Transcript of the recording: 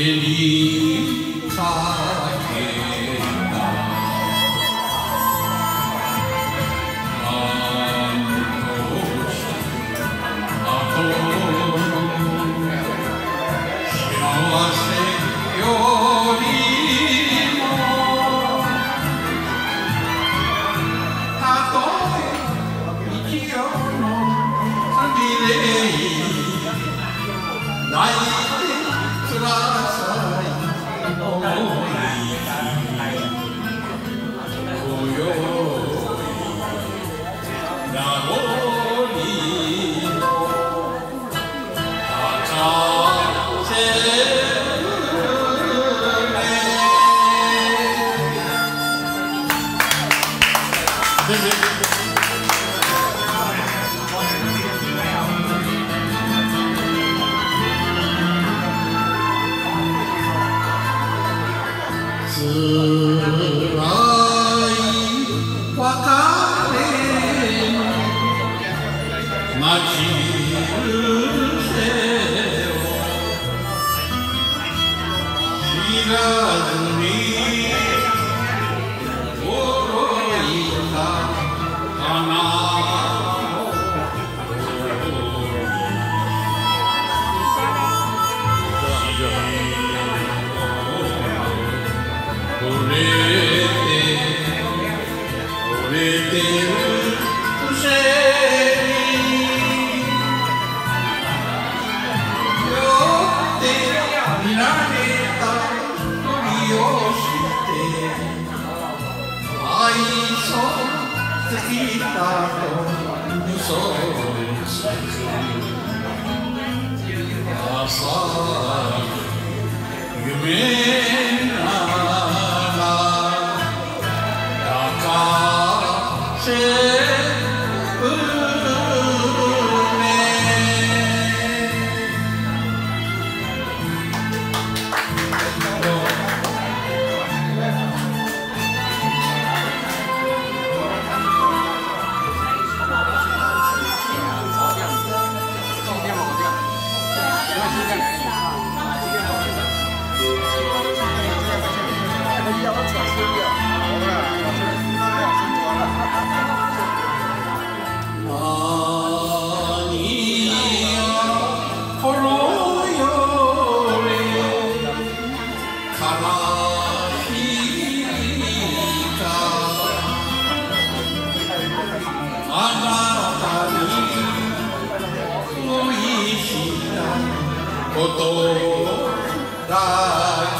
Believe. Visit. Hooray! so quitarlo, so pasar. Yumena, Dakar, ことだ